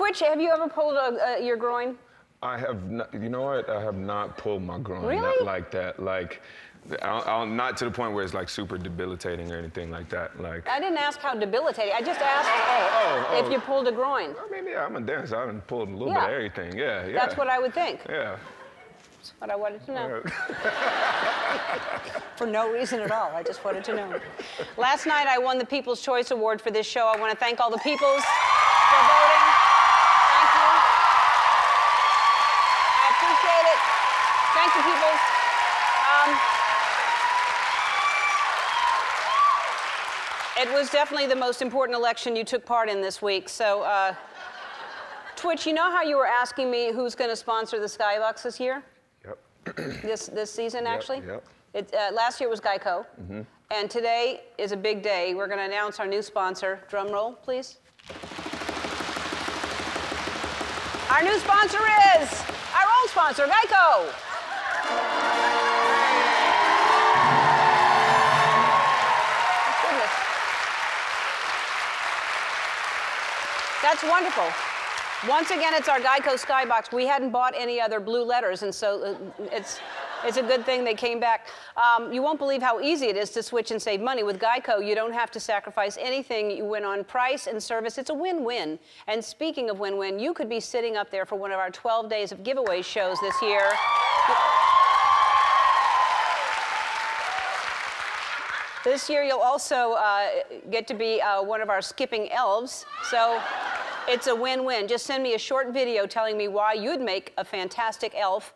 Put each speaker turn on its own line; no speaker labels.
Twitch, have you ever pulled a, a, your groin?
I have not, you know what? I have not pulled my groin
Really?
not like that. Like, I'll, I'll, not to the point where it's like super debilitating or anything like that. Like,
I didn't ask how debilitating. I just asked
oh, oh, oh, oh.
if
oh.
you pulled a groin.
I mean, yeah, I'm a dancer. I've pulled a little
Yeah.
bit of everything. Yeah, yeah.
That's what I would think.
Yeah.
That's what I wanted to know.
yeah.
For no reason at all. I just wanted to know. Last night I won the People's Choice Award for this show. I want to thank all the peoples for voting. Thank you, peoples. Um, it was definitely the most important election you took part in this week. So, uh, Twitch, you know how you were asking me who's going to sponsor the Skybox this year?
Yep.
this this season actually.
yep.
It, uh, last year was Geico, mm-hmm. and today is a big day. We're going to announce our new sponsor. Drum roll, please. Our new sponsor is our old sponsor, Geico. That's wonderful. Once again, it's our Geico Skybox. We hadn't bought any other blue letters, and so uh, it's, it's a good thing they came back. Um, you won't believe how easy it is to switch and save money. With Geico, you don't have to sacrifice anything. You win on price and service. It's a win-win. And speaking of win-win, you could be sitting up there for one of our 12 days of giveaway shows this year. This year, you'll also uh, get to be uh, one of our skipping elves. So it's a win win. Just send me a short video telling me why you'd make a fantastic elf.